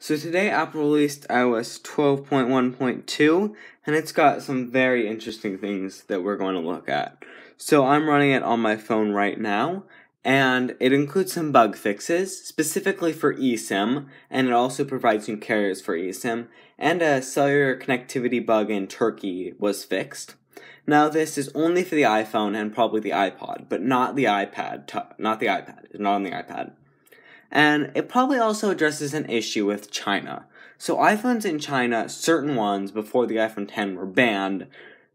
So today Apple released iOS 12.1.2 and it's got some very interesting things that we're going to look at. So I'm running it on my phone right now and it includes some bug fixes specifically for eSIM and it also provides new carriers for eSIM and a cellular connectivity bug in Turkey was fixed. Now this is only for the iPhone and probably the iPod, but not the iPad, not the iPad, it's not on the iPad. And it probably also addresses an issue with China. So iPhones in China, certain ones before the iPhone 10 were banned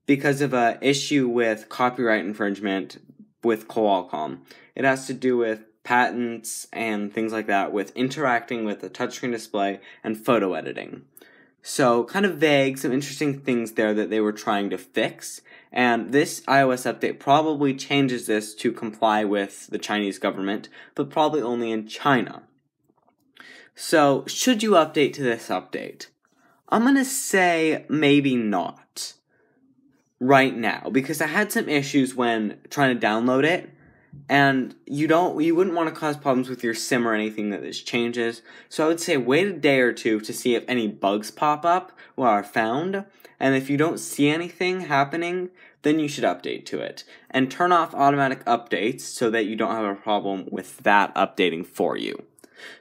because of an issue with copyright infringement with Qualcomm. It has to do with patents and things like that with interacting with the touchscreen display and photo editing. So, kind of vague, some interesting things there that they were trying to fix. And this iOS update probably changes this to comply with the Chinese government, but probably only in China. So, should you update to this update? I'm gonna say maybe not right now because I had some issues when trying to download it and you don't you wouldn't want to cause problems with your sim or anything that this changes. So i would say wait a day or two to see if any bugs pop up or are found. And if you don't see anything happening then you should update to it. And turn off automatic updates so that you don't have a problem with that updating for you.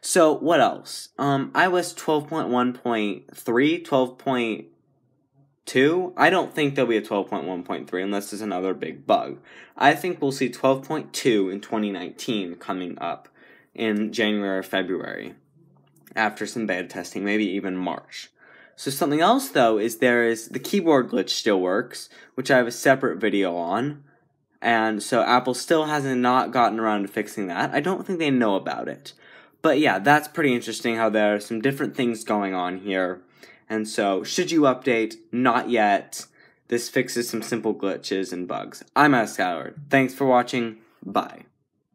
So what else? Um ios 12.1.3 12. 2, I don't think there'll be a 12.1.3 unless there's another big bug. I think we'll see 12.2 in 2019 coming up in January or February after some beta testing, maybe even March. So something else though is there is the keyboard glitch still works, which I have a separate video on. And so Apple still hasn't not gotten around to fixing that. I don't think they know about it. But yeah, that's pretty interesting how there are some different things going on here and so, should you update? Not yet. This fixes some simple glitches and bugs. I'm Ask Howard. Thanks for watching. Bye.